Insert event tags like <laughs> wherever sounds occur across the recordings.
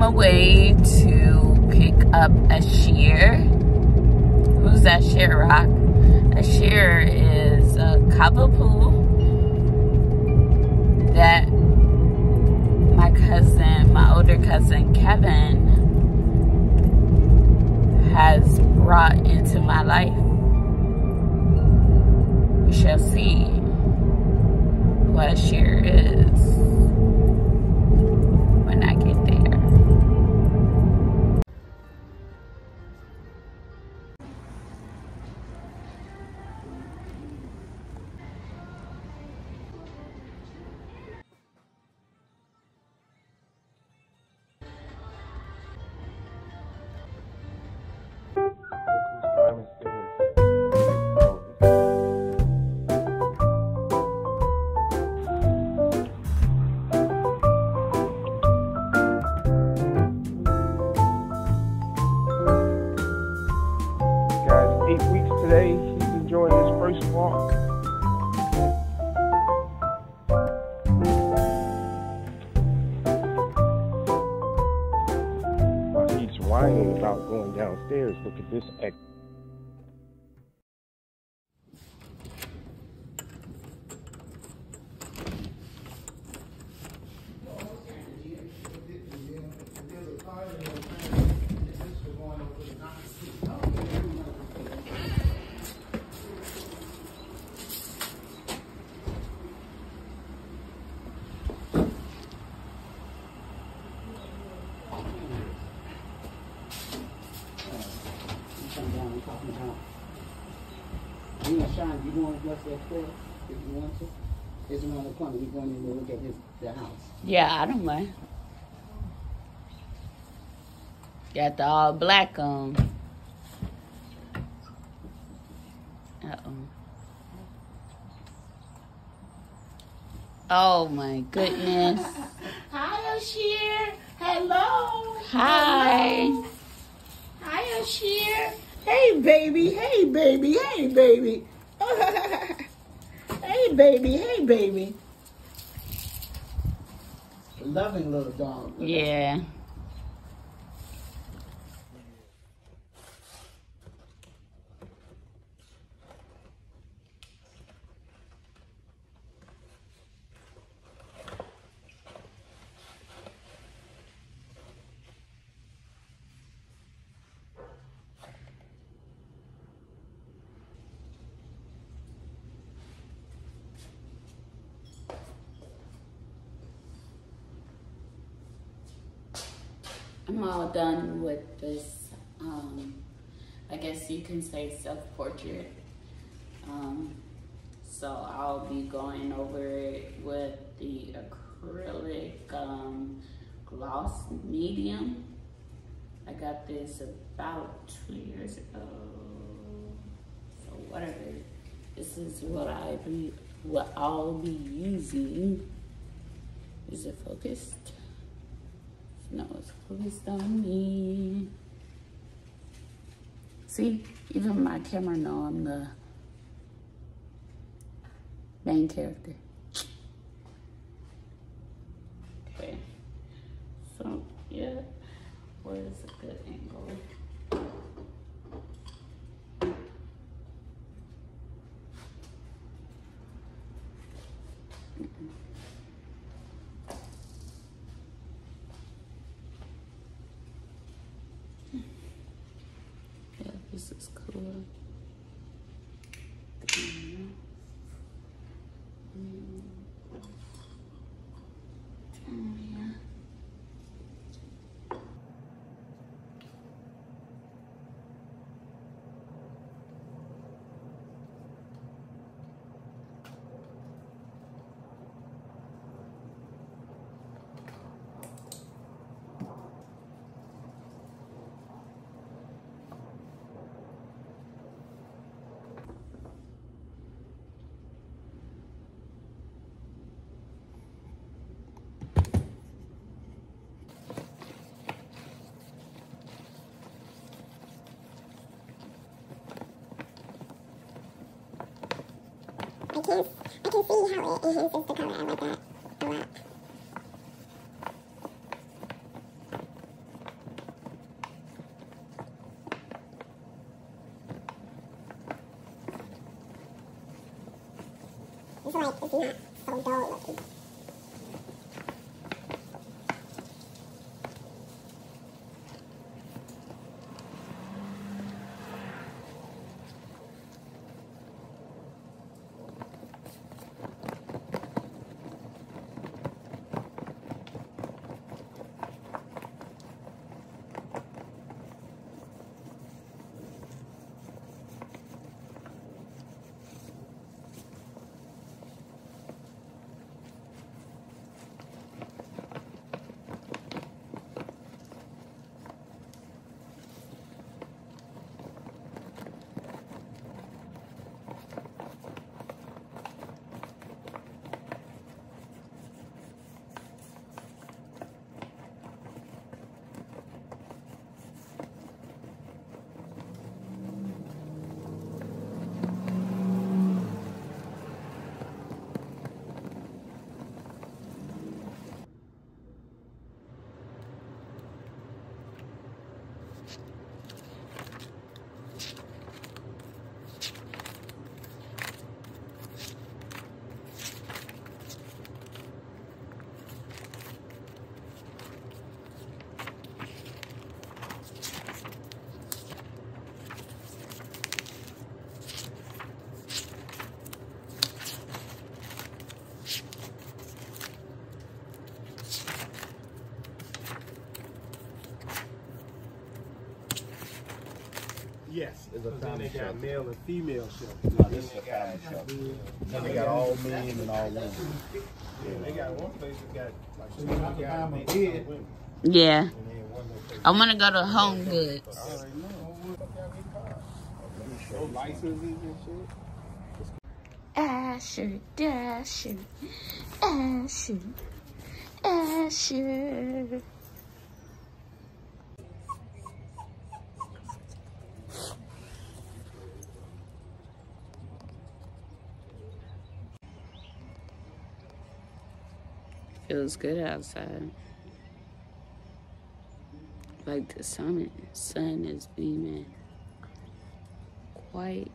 my way to pick up Ashir. Who's Ashir Rock? Ashir is a Cavapoo that my cousin, my older cousin Kevin, has brought into my life. We shall see what a shear is. This X upstairs if you want to. It's around the corner. We're going in to look at his the house. Yeah, I don't mind. Got the all black on. Uh oh. Oh my goodness. <laughs> Hi, Ashir. Hello. Hi. Hello. Hi, Ashir. Hey, baby. Hey, baby. Hey, baby. <laughs> Hey, baby. Hey, baby. Loving little dog. Yeah. I'm all done with this, um, I guess you can say self-portrait. Um, so I'll be going over it with the acrylic um, gloss medium. I got this about two years ago. So whatever. This is what I be what I'll be using. Is it focused? No, it's focused on me. See, even my camera know I'm the main character. Okay, so yeah, where is a good angle? can, I can see how it enhances the color. I like that a lot. It's like, it's not so dull looking. Yes. It's a So then they got shelter. male and female shelter. No, oh, this is a family shelter. And they got all men and all women. Yeah, they got one place that got like two hundred guys, men, and women. Yeah. And then one location. I want to go to Home Goods. I already know. No licenses and shit. Asher, Dasher, Asher, Asher. Feels good outside. Like the sun, sun is beaming quite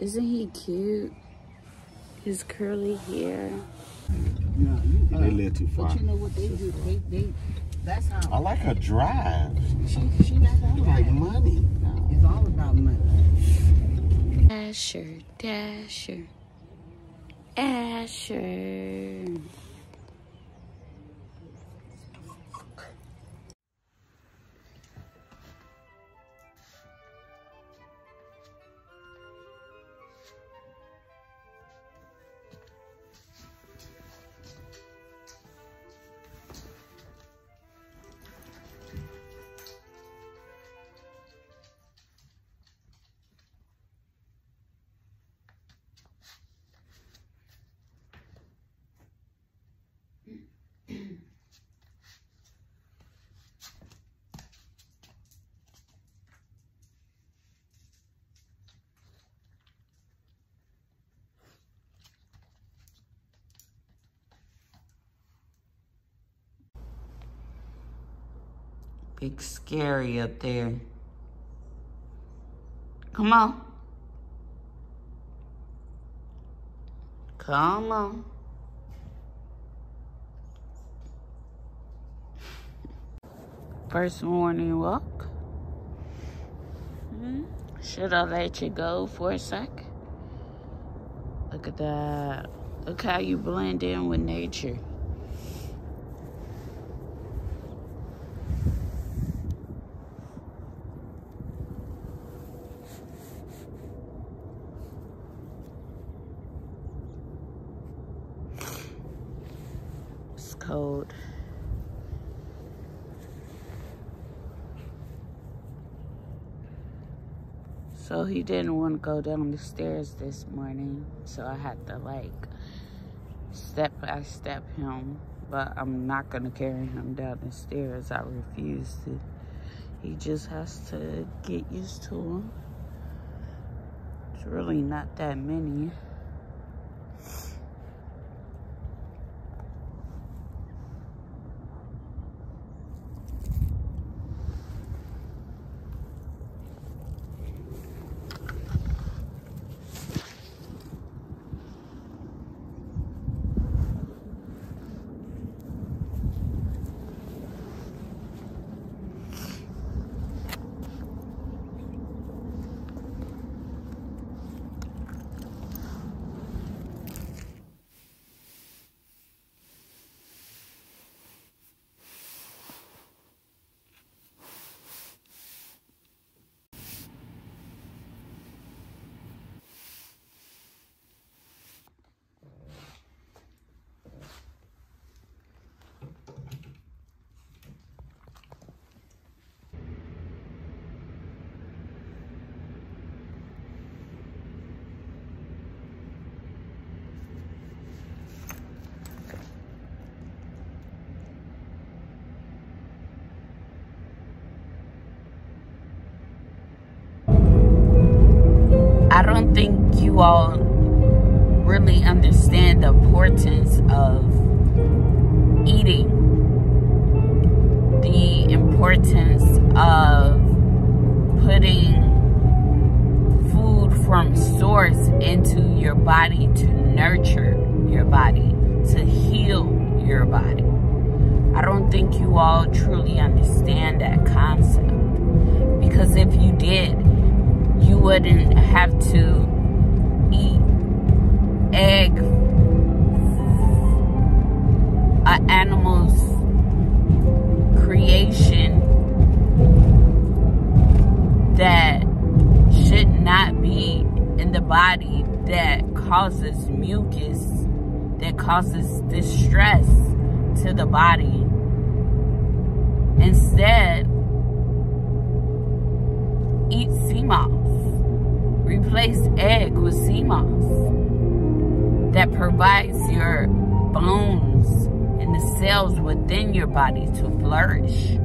Isn't he cute? His curly hair. They live too far. But you know what they do? They, they, that's how I like her drive. she, she not She like money. It's all about money. Asher, Dasher, Asher. Big scary up there. Come on. Come on. First morning walk. Hmm? Should I let you go for a sec? Look at that. Look how you blend in with nature. Cold. So he didn't want to go down the stairs this morning, so I had to like step by step him. But I'm not gonna carry him down the stairs. I refuse to. He just has to get used to them. It's really not that many. All really understand the importance of eating, the importance of putting food from source into your body to nurture your body, to heal your body. I don't think you all truly understand that concept. Because if you did, you wouldn't have to egg, an animal's creation that should not be in the body that causes mucus, that causes distress to the body. Instead, eat sea moss. Replace egg with sea moss that provides your bones and the cells within your body to flourish.